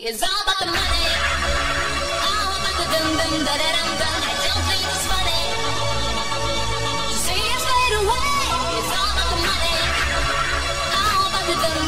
It's all about the money. All about the dum dum da da dum dum. I don't think it's funny to see us fade away. It's all about the money. All about the dum